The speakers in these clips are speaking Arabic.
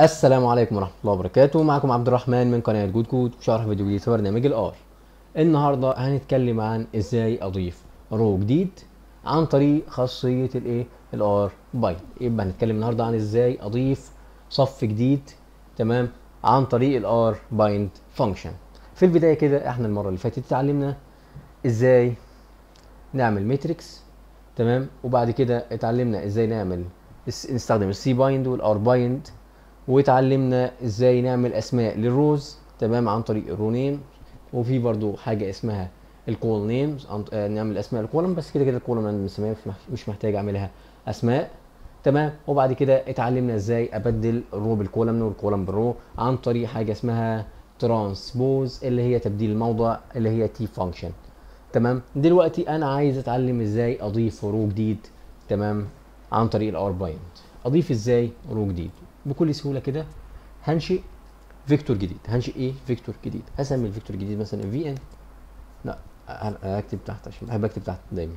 السلام عليكم ورحمة الله وبركاته. معكم عبد الرحمن من قناة Good Code وشرح فيديو جديد في برنامج ال R. النهاردة هنتكلم عن إزاي أضيف row جديد عن طريق خاصية الإيه؟ ال R bind يبقى هنتكلم النهاردة عن إزاي أضيف صف جديد تمام عن طريق ال R bind function في البداية كده إحنا المرة اللي فاتت اتعلمنا إزاي نعمل matrix تمام وبعد كده اتعلمنا إزاي نعمل نستخدم ال C bind وال R bind واتعلمنا إزاي نعمل أسماء لل rows تمام عن طريق ال row name وفي برضو حاجة اسمها ال col names نعمل أسماء ال column بس كده كده ال column أنا مش محتاج أعملها أسماء تمام. وبعد كده اتعلمنا إزاي أبدل الرو بالكولم والكولم بالرو عن طريق حاجة اسمها transpose اللي هي تبديل الموضع اللي هي T function تمام. دلوقتي أنا عايز أتعلم إزاي أضيف row جديد تمام عن طريق ال R bind أضيف إزاي row جديد؟ بكل سهولة كده هنشئ vector جديد. هنشئ إيه؟ vector جديد. هسمي ال vector الجديد مثلا VN لا هكتب تحت عشان بحب أكتب تحت دايما.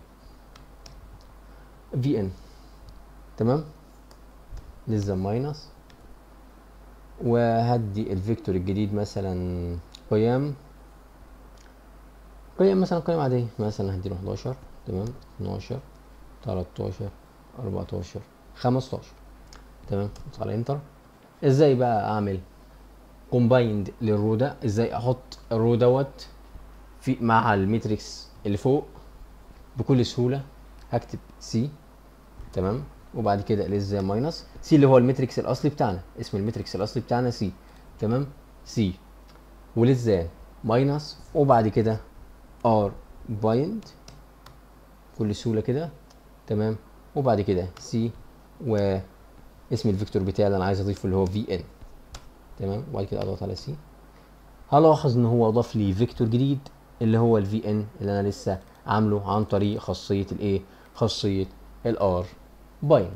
VN تمام؟ less minus وهدي ال vector الجديد مثلا قيم. قيم مثلا قيم عادية. مثلا هديله 11 تمام؟ 12 13 14 15 تمام؟ ادوس على enter إزاي بقى اعمل combined لل row ده إزاي أحط ال row دوت في مع ال matrix اللي فوق بكل سهوله؟ هكتب C تمام؟ وبعد كده less minus C اللي هو ال matrix الأصلي بتاعنا. اسم ال matrix الأصلي بتاعنا C تمام؟ c و less minus وبعد كده rbind بكل سهوله كده تمام؟ وبعد كده c و اسم ال vector بتاعي اللي أنا عايز أضيفه اللي هو vn تمام؟ وبعد كده أضغط على سي هلاحظ إن هو أضاف لي vector جديد اللي هو ال vn اللي أنا لسه عامله عن طريق خاصية الايه خاصية ال rbind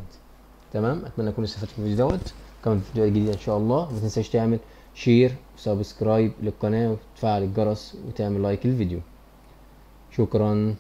تمام؟ أتمنى أكون استفدت من الفيديو دوت. كمان فيديوهات جديدة إن شاء الله. ما تنساش تعمل share و subscribe للقناة وتفعل الجرس وتعمل like للفيديو. شكرا.